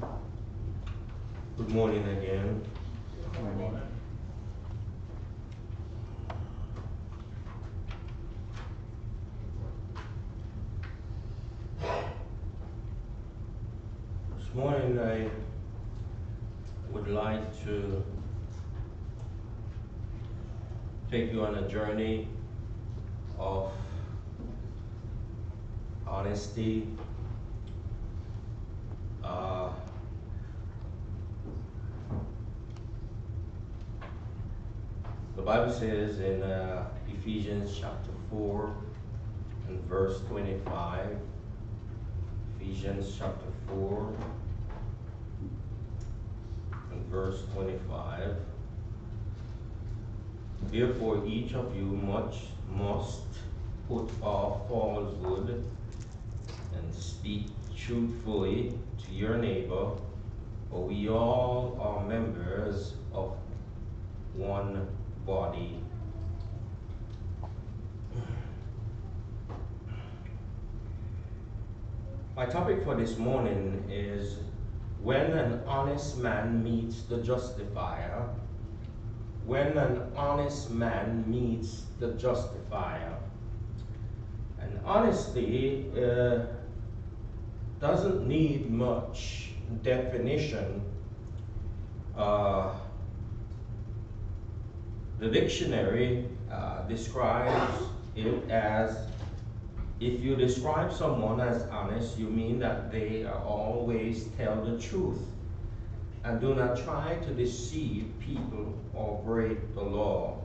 Good morning again. Good morning. This morning I would like to take you on a journey of honesty, uh, the Bible says in uh, Ephesians chapter 4 and verse 25, Ephesians chapter 4 and verse 25. Therefore, each of you much must put off falsehood and speak truthfully to your neighbor, for we all are members of one body. My topic for this morning is when an honest man meets the justifier. When an honest man meets the justifier. And honesty uh, doesn't need much definition. Uh, the dictionary uh, describes it as if you describe someone as honest, you mean that they always tell the truth and do not try to deceive people or break the law.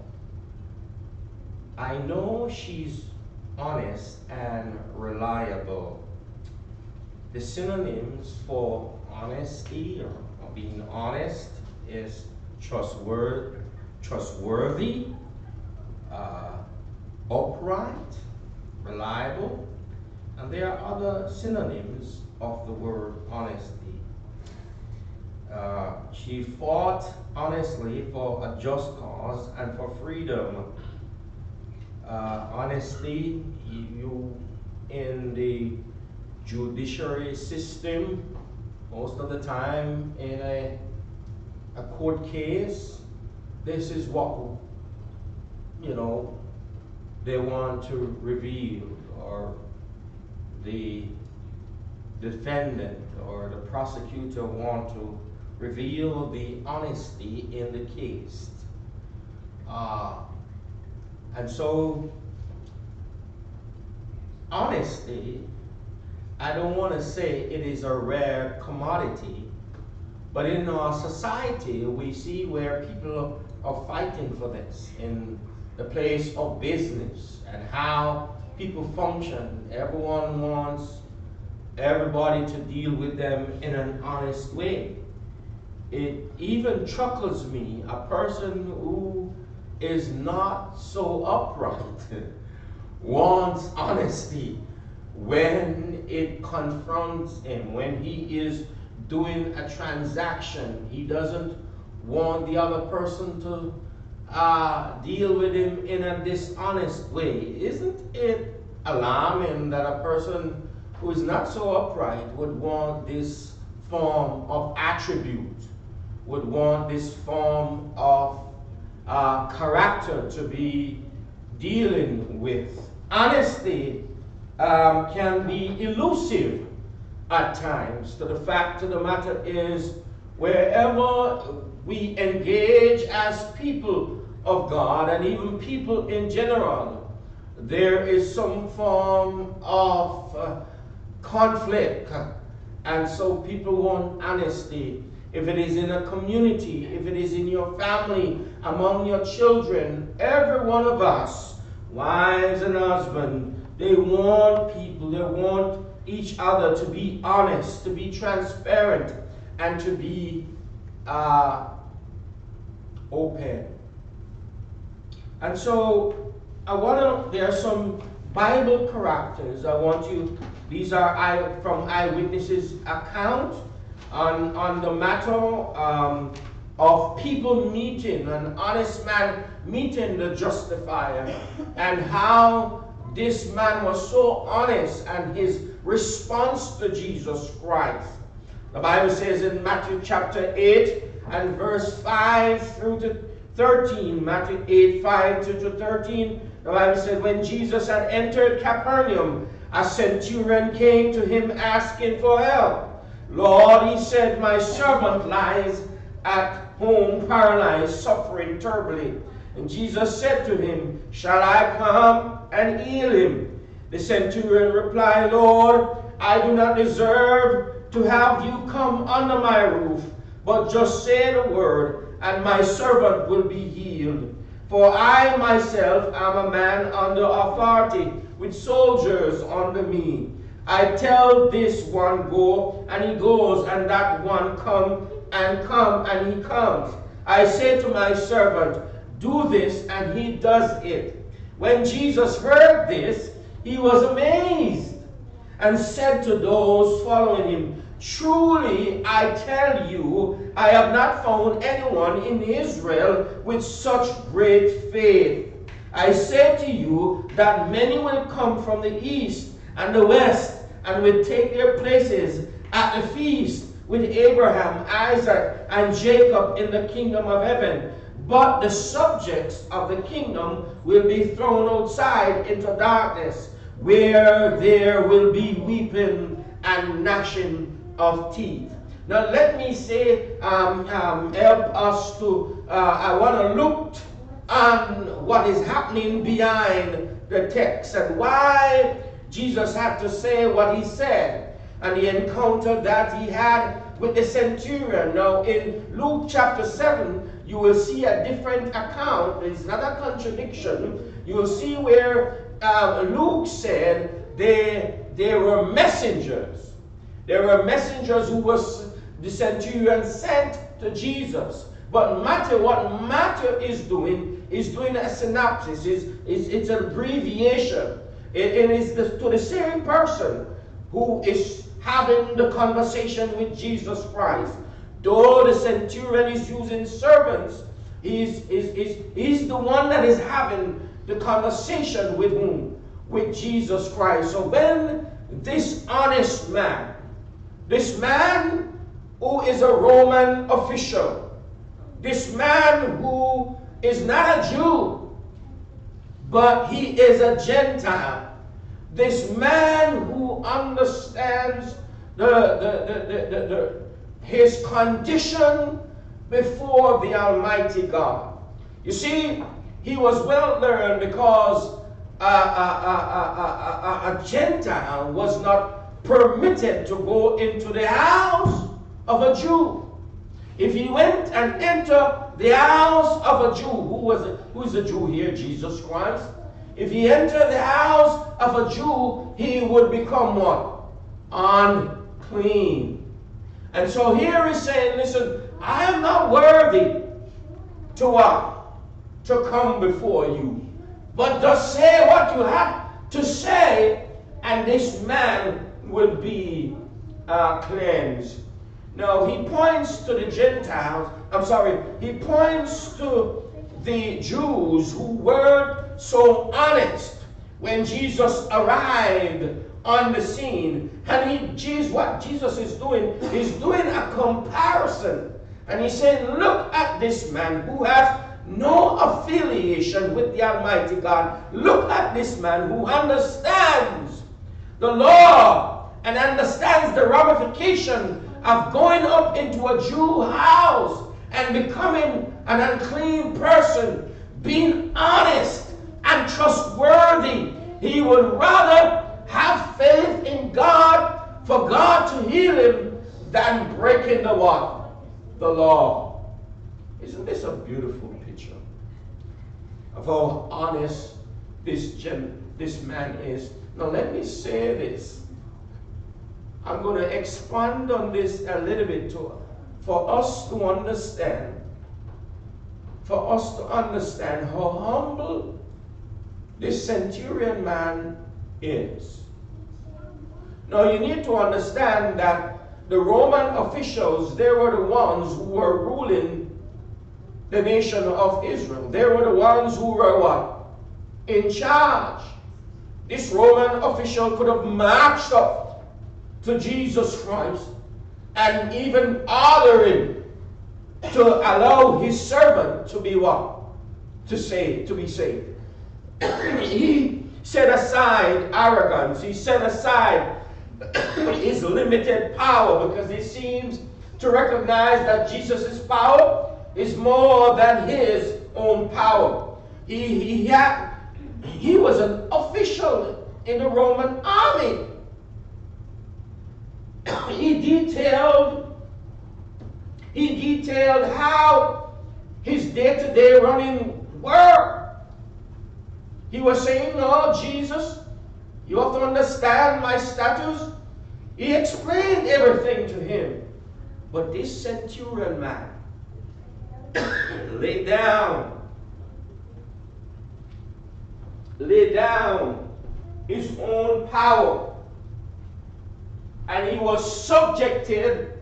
I know she's honest and reliable. The synonyms for honesty or, being honest is trustworthy, trustworthy, uh, upright, reliable, and there are other synonyms of the word honesty. Uh, she fought honestly for a just cause and for freedom. Uh, honesty, you in the judiciary system, most of the time in a, a court case, this is what you know they want to reveal or the defendant or the prosecutor want to reveal the honesty in the case. Uh, and so, honesty, I don't want to say it is a rare commodity, but in our society, we see where people are fighting for this in the place of business and how people function. Everyone wants everybody to deal with them in an honest way. It even chuckles me, a person who is not so upright wants honesty when it confronts him, when he is doing a transaction. He doesn't want the other person to uh, deal with him in a dishonest way. Isn't it alarming that a person who is not so upright would want this form of attribute, would want this form of uh, character to be dealing with? Honesty um, can be elusive at times. So the fact of the matter is, wherever we engage as people of God and even people in general, there is some form of uh, conflict. And so people want honesty. If it is in a community, if it is in your family, among your children, every one of us, wives and husbands, they want people, they want each other to be honest, to be transparent, and to be uh, open. And so I want to, there are some Bible characters I want you, these are from eyewitnesses account on, on the matter um, of people meeting, an honest man meeting the justifier, and how this man was so honest and his response to Jesus Christ The Bible says in Matthew chapter 8 and verse 5 through to 13, Matthew 8, 5 to 13, the Bible said, When Jesus had entered Capernaum, a centurion came to him asking for help. Lord, he said, My servant lies at home paralyzed, suffering terribly. And Jesus said to him, Shall I come and heal him? The centurion replied, Lord, I do not deserve to have you come under my roof, but just say the word, and my servant will be healed. For I myself am a man under authority, with soldiers under me. I tell this one, go, and he goes, and that one, come, and come, and he comes. I say to my servant, do this, and he does it. When Jesus heard this, he was amazed, and said to those following him, Truly, I tell you, I have not found anyone in Israel with such great faith. I say to you that many will come from the east and the west and will take their places at the feast with Abraham, Isaac, and Jacob in the kingdom of heaven. But the subjects of the kingdom will be thrown outside into darkness, where there will be weeping and gnashing of teeth. Now, let me say, um, um, help us to, uh, I want to look on what is happening behind the text and why Jesus had to say what he said and the encounter that he had with the centurion. Now, in Luke chapter 7, you will see a different account. It's not a contradiction. You will see where uh, Luke said they, they were messengers there were messengers who was the centurion sent to Jesus. But Matthew, what Matthew is doing, is doing a synopsis. It's, it's, it's an abbreviation. It, it is the, to the same person who is having the conversation with Jesus Christ. Though the centurion is using servants, he's, he's, he's, he's the one that is having the conversation with whom? With Jesus Christ. So when this honest man this man who is a Roman official, this man who is not a Jew, but he is a Gentile, this man who understands the, the, the, the, his condition before the Almighty God. You see, he was well learned because a, a, a, a Gentile was not permitted to go into the house of a Jew. If he went and entered the house of a Jew, who was who is a Jew here? Jesus Christ. If he entered the house of a Jew, he would become what? Unclean. And so here he's saying, listen, I am not worthy to what? To come before you. But just say what you have to say, and this man will be uh, cleansed. Now, he points to the Gentiles, I'm sorry, he points to the Jews who were so honest when Jesus arrived on the scene. And he, what Jesus is doing, he's doing a comparison. And he's saying, look at this man who has no affiliation with the Almighty God. Look at this man who understands the law and understands the ramification of going up into a Jew house and becoming an unclean person, being honest and trustworthy. He would rather have faith in God for God to heal him than breaking the what? The law. Isn't this a beautiful picture of how honest this, gem, this man is? Now let me say this. I'm going to expand on this a little bit to, for us to understand, for us to understand how humble this centurion man is. Now you need to understand that the Roman officials, they were the ones who were ruling the nation of Israel. They were the ones who were what? In charge. This Roman official could have marched up to Jesus Christ and even ordering to allow his servant to be what? To say, to be saved. he set aside arrogance. He set aside his limited power because he seems to recognize that Jesus' power is more than his own power. He, he, had, he was an official in the Roman army. He detailed he detailed how his day-to-day running worked. He was saying, Lord Jesus, you have to understand my status. He explained everything to him. But this centurion man lay down, lay down his own power. And he was subjected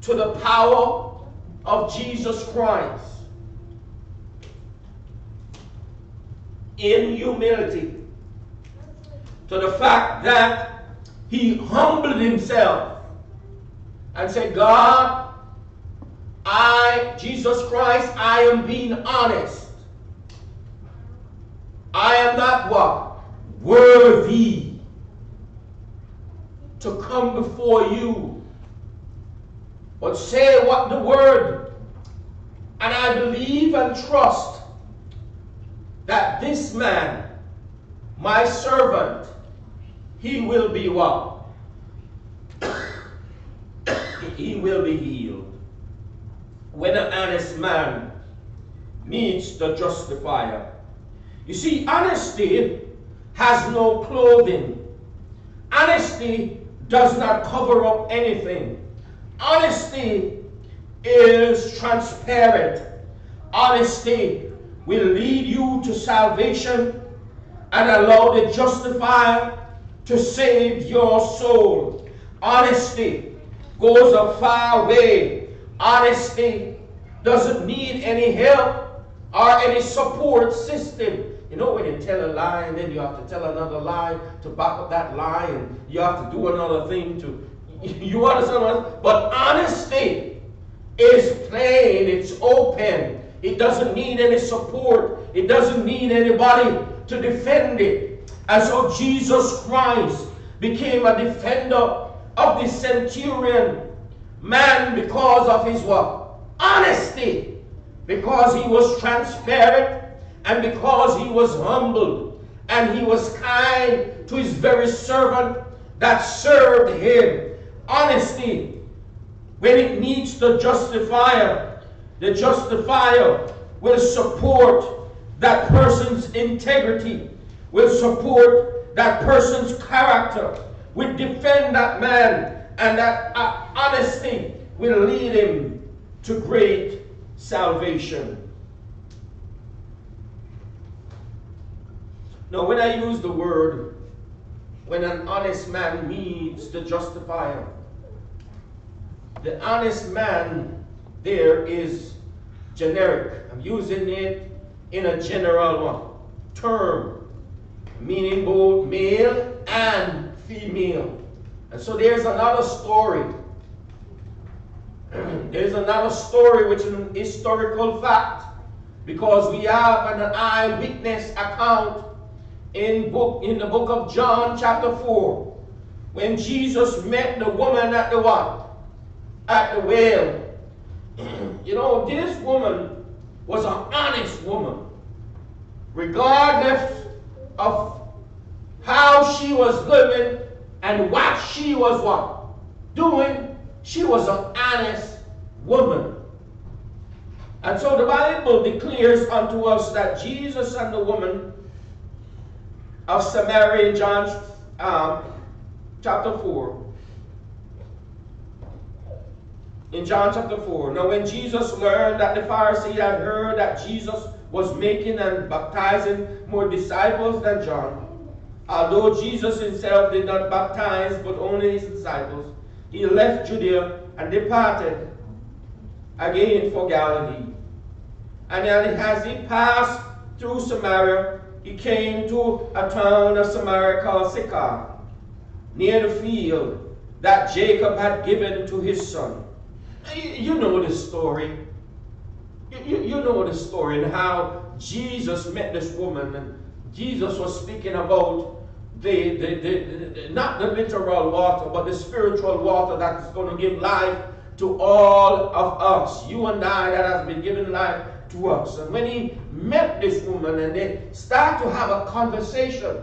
to the power of Jesus Christ in humility. To the fact that he humbled himself and said, God, I, Jesus Christ, I am being honest. I am not what? Worthy to come before you. But say what the word. And I believe and trust that this man, my servant, he will be what? he will be healed. When an honest man meets the justifier. You see, honesty has no clothing. Honesty does not cover up anything. Honesty is transparent. Honesty will lead you to salvation and allow the justifier to save your soul. Honesty goes a far way. Honesty doesn't need any help or any support system. You know, when you tell a lie and then you have to tell another lie to back up that lie, and you have to do another thing to. You understand what? But honesty is plain, it's open. It doesn't need any support, it doesn't need anybody to defend it. And so Jesus Christ became a defender of the centurion man because of his what? Honesty. Because he was transparent and because he was humble and he was kind to his very servant that served him. Honesty, when it needs the justifier, the justifier will support that person's integrity, will support that person's character, will defend that man, and that uh, honesty will lead him to great salvation. Now, when I use the word, when an honest man meets the justifier, the honest man there is generic. I'm using it in a general one, term, meaning both male and female. And so there's another story. there's another story which is an historical fact because we have an eyewitness account in book in the book of John chapter 4 when Jesus met the woman at the what? At the well. you know, this woman was an honest woman. Regardless of how she was living and what she was what? Doing, she was an honest woman. And so the Bible declares unto us that Jesus and the woman of Samaria in John um, chapter 4. In John chapter 4. Now, when Jesus learned that the Pharisees had heard that Jesus was making and baptizing more disciples than John, although Jesus himself did not baptize but only his disciples, he left Judea and departed again for Galilee. And as he passed through Samaria, he came to a town of Samaria called Sychar, near the field that Jacob had given to his son. You know the story. You, know the story and how Jesus met this woman and Jesus was speaking about the, the, the, the, not the literal water, but the spiritual water that's going to give life to all of us. You and I that has been given life to us. And when he met this woman and they start to have a conversation,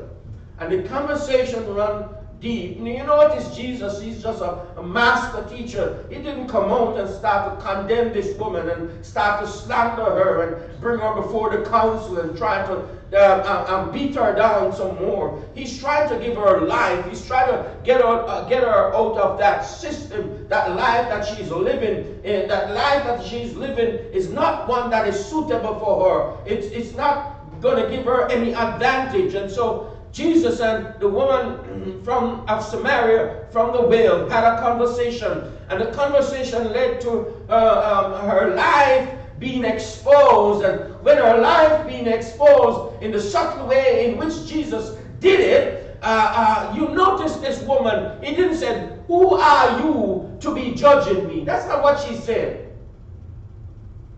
and the conversation run deep. And you know what is Jesus? He's just a, a, master teacher. He didn't come out and start to condemn this woman and start to slander her and bring her before the council and try to uh, uh, beat her down some more. He's trying to give her life. He's trying to get her, uh, get her out of that system, that life that she's living. Uh, that life that she's living is not one that is suitable for her. It's, it's not going to give her any advantage. And so Jesus and the woman from of Samaria from the well had a conversation, and the conversation led to uh, um, her life being exposed. And when her life being exposed in the subtle way in which Jesus did it, uh, uh, you notice this woman. He didn't say, "Who are you to be judging me?" That's not what she said.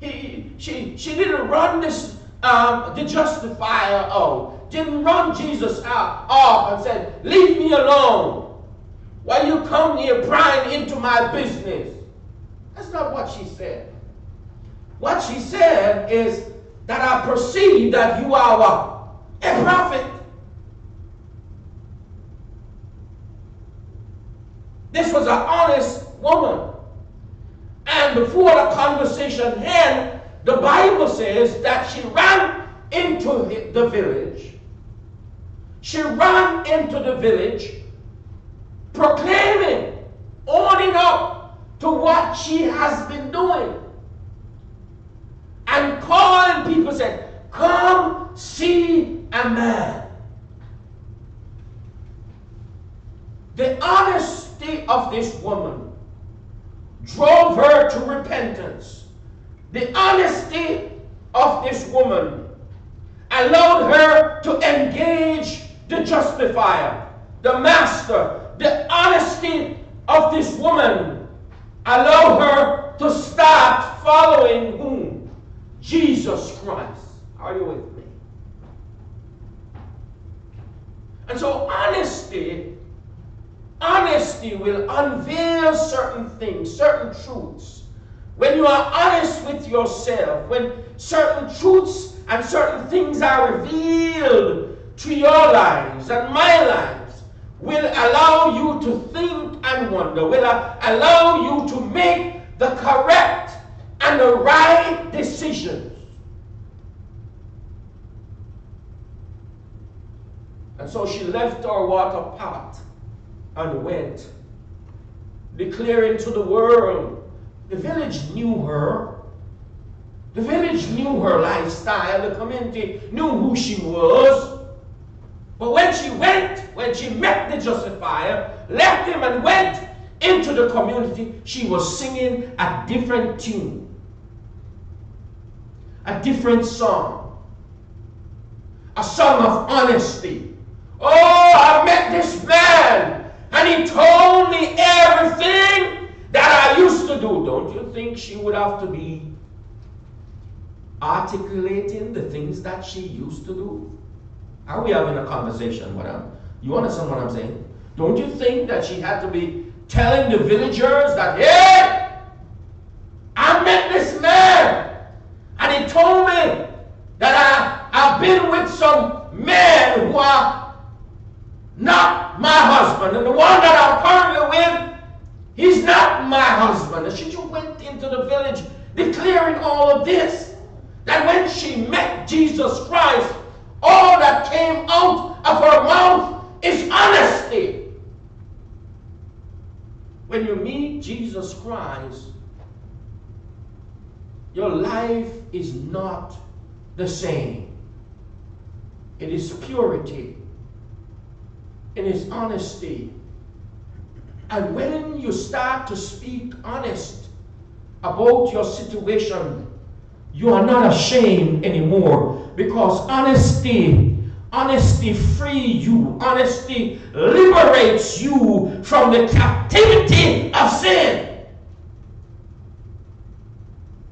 He, she, she didn't run this um, the justifier out didn't run Jesus out off and said, Leave me alone. Why you come here prying into my business? That's not what she said. What she said is that I perceive that you are a, prophet. This was an honest woman. And before the conversation ended, the Bible says that she ran into the village she ran into the village proclaiming, owning up to what she has been doing. And calling people said, Come see a man. The honesty of this woman drove her to repentance. The honesty of this woman allowed her to engage the justifier, the master, the honesty of this woman allow her to start following whom? Jesus Christ. Are you with me? And so honesty, honesty will unveil certain things, certain truths. When you are honest with yourself, when certain truths and certain things are revealed to your lives and my lives will allow you to think and wonder, will allow you to make the correct and the right decisions. And so she left her water pot and went, declaring to the world. The village knew her. The village knew her lifestyle. The community knew who she was. But when she went, when she met the justifier, left him and went into the community, she was singing a different tune, a different song, a song of honesty. Oh, I met this man and he told me everything that I used to do. Don't you think she would have to be articulating the things that she used to do? Are we having a conversation her? You understand what I'm saying? Don't you think that she had to be telling the villagers that, hey, I met this man, and he told me that I, I've been with some men who are not my husband, and the one that I'm currently with, he's not my husband. And she just went into the village declaring all of this. That when she met Jesus Christ, that came out of her mouth is honesty. When you meet Jesus Christ, your life is not the same. It is purity. It is honesty. And when you start to speak honest about your situation, you are not ashamed anymore because honesty, Honesty free you. Honesty liberates you from the captivity of sin.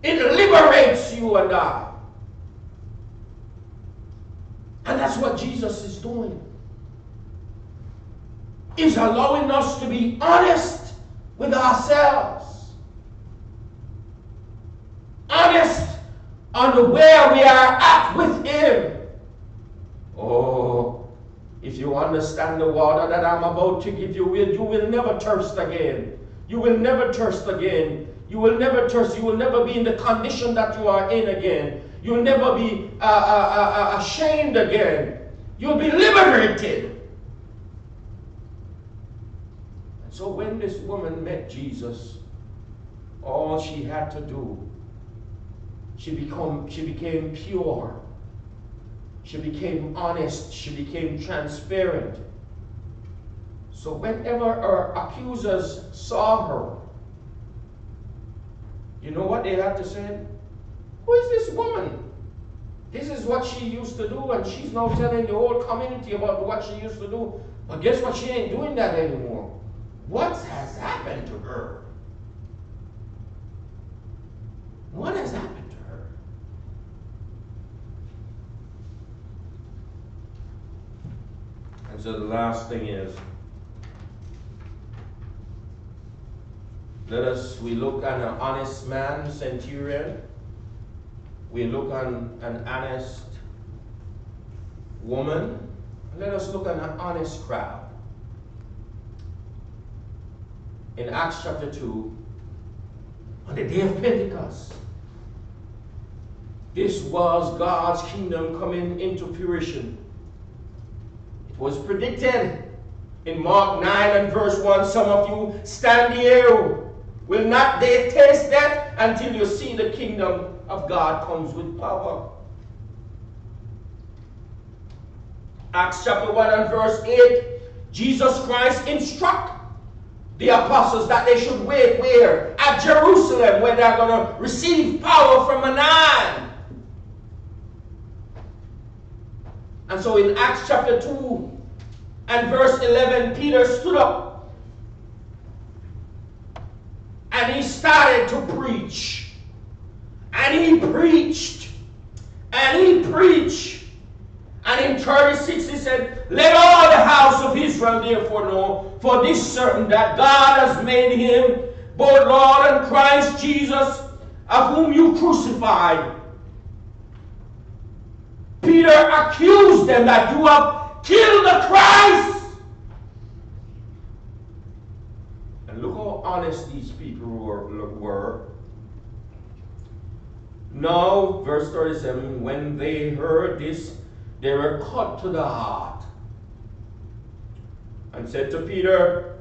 It liberates you and I. And that's what Jesus is doing. Is allowing us to be honest with ourselves. Honest on the where we are at with Him. Oh, if you understand the water that I'm about to give you, you will never thirst again. You will never thirst again. You will never thirst. You will never be in the condition that you are in again. You'll never be uh, uh, uh, uh ashamed again. You'll be liberated. And so when this woman met Jesus, all she had to do, she become she became pure. She became honest. She became transparent. So whenever her accusers saw her, you know what they had to say? Who is this woman? This is what she used to do, and she's now telling the whole community about what she used to do. But guess what? She ain't doing that anymore. What has happened to her? What has happened to her? And so the last thing is let us, we look at an honest man, centurion we look on an honest woman. Let us look at an honest crowd. In Acts chapter 2, on the day of Pentecost, this was God's kingdom coming into fruition. Was predicted in Mark 9 and verse 1. Some of you stand here will not they taste that until you see the kingdom of God comes with power. Acts chapter 1 and verse 8, Jesus Christ instruct the apostles that they should wait where? At Jerusalem, where they're going to receive power from Anan. And so in Acts chapter 2 and verse 11, Peter stood up and he started to preach. And he preached. And he preached. And in 36 he said, Let all the house of Israel therefore know for this certain that God has made him both Lord and Christ Jesus, of whom you crucified. Peter accused them that you have killed the Christ. And look how honest these people were. were. Now, verse 37 when they heard this, they were cut to the heart and said to Peter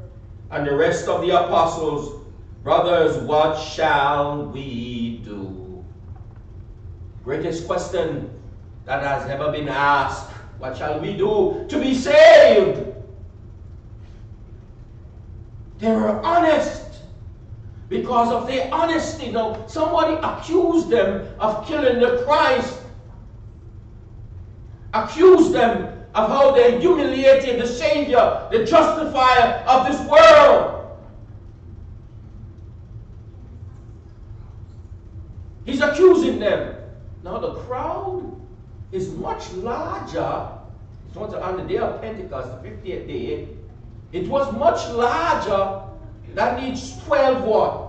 and the rest of the apostles, Brothers, what shall we do? Greatest question that has ever been asked. What shall we do to be saved? They were honest because of their honesty. Now, somebody accused them of killing the Christ, accused them of how they humiliated the Savior, the justifier of this world. He's accusing them. Now, the crowd is much larger. It's not on the day of Pentecost, the 50th day. It was much larger that needs 12 what?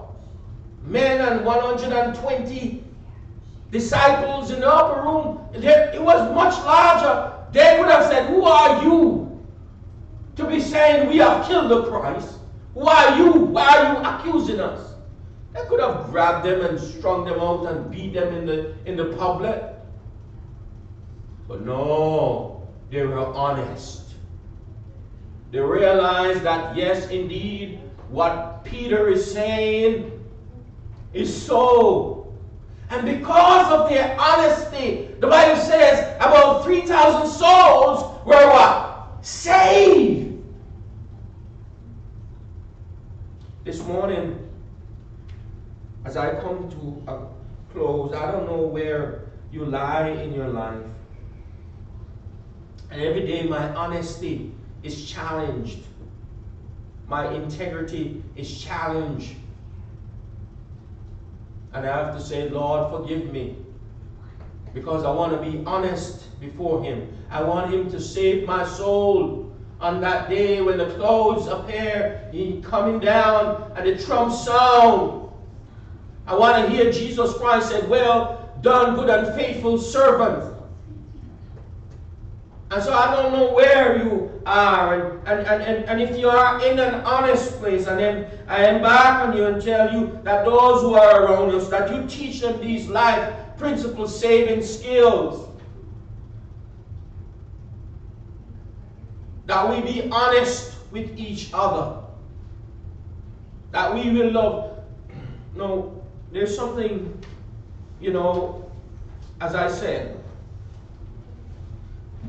Men and 120 disciples in the upper room. It was much larger. They would have said, Who are you to be saying we have killed the Christ? Who are you? Why are you accusing us? They could have grabbed them and strung them out and beat them in the, in the public. But no, they were honest. They realized that, yes, indeed, what Peter is saying is so. And because of their honesty, the Bible says about 3,000 souls were what? Saved. This morning, as I come to a close, I don't know where you lie in your life. And every day my honesty is challenged. My integrity is challenged. And I have to say, Lord, forgive me. Because I want to be honest before Him. I want Him to save my soul on that day when the clouds appear, He coming down and the trump sound. I want to hear Jesus Christ say, Well done, good and faithful servant. And so I don't know where you are. And, and, and, and if you are in an honest place, and then I embark on you and tell you that those who are around us, that you teach them these life principle saving skills. That we be honest with each other. That we will love. No, there's something, you know, as I said,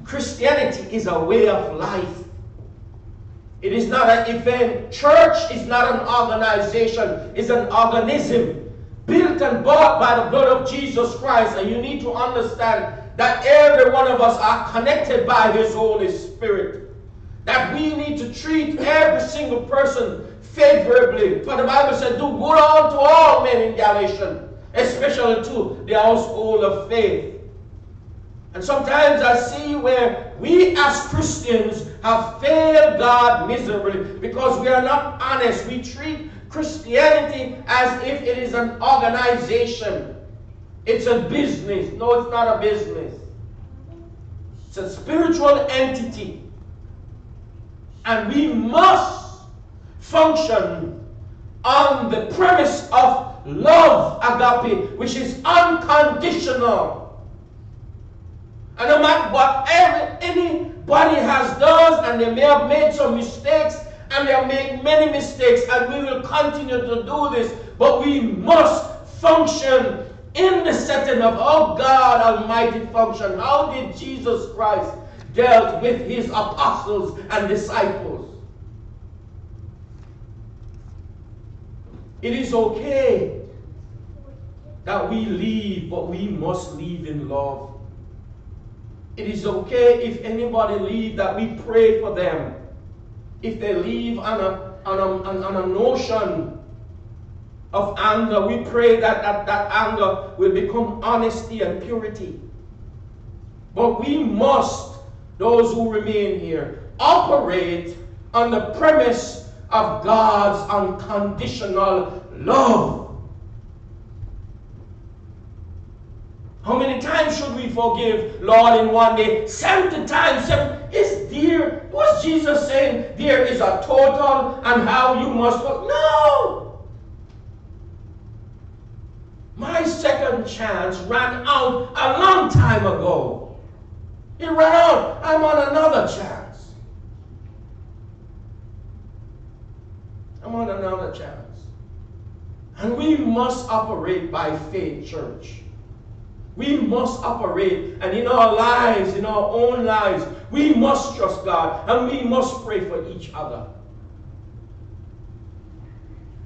Christianity is a way of life. It is not an event. Church is not an organization, it's an organism built and bought by the blood of Jesus Christ. And you need to understand that every one of us are connected by His Holy Spirit. That we need to treat every single person favorably. For the Bible said, do good unto all men in Galatians, especially to the household of faith. And sometimes I see where we as Christians have failed God miserably because we are not honest. We treat Christianity as if it is an organization. It's a business. No, it's not a business. It's a spiritual entity. And we must function on the premise of love, agape, which is unconditional. And no matter what every, anybody has done, and they may have made some mistakes, and they have made many mistakes, and we will continue to do this, but we must function in the setting of how God Almighty functioned. How did Jesus Christ dealt with his apostles and disciples? It is okay that we leave, but we must leave in love. It is okay if anybody leave that we pray for them. If they leave on a, on a, on a notion of anger, we pray that, that that anger will become honesty and purity. But we must, those who remain here, operate on the premise of God's unconditional love. How many times should we forgive, Lord, in one day? 70 times. Seven. Is there, was Jesus saying there is a total and how you must forgive? No! My second chance ran out a long time ago. It ran out. I'm on another chance. I'm on another chance. And we must operate by faith, church. We must operate, and in our lives, in our own lives, we must trust God and we must pray for each other.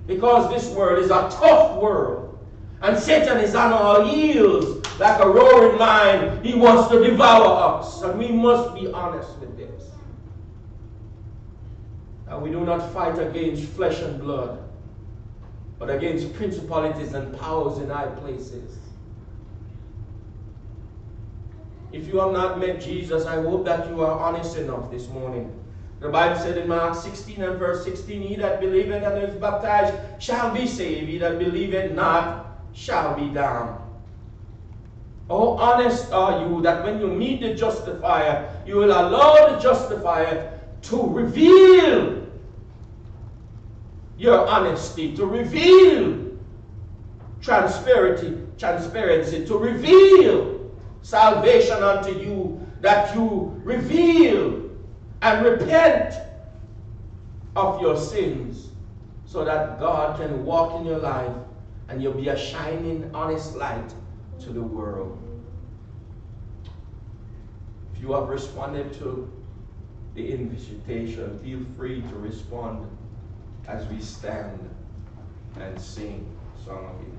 Because this world is a tough world, and Satan is on our heels like a roaring lion. He wants to devour us, and we must be honest with this. That we do not fight against flesh and blood, but against principalities and powers in high places if you have not met Jesus, I hope that you are honest enough this morning. The Bible said in Mark 16 and verse 16, He that believeth and is baptized shall be saved, he that believeth not shall be damned. How honest are you that when you meet the justifier, you will allow the justifier to reveal your honesty, to reveal transparency, transparency, to reveal salvation unto you that you reveal and repent of your sins so that God can walk in your life and you'll be a shining, honest light to the world. If you have responded to the invitation, feel free to respond as we stand and sing Song of.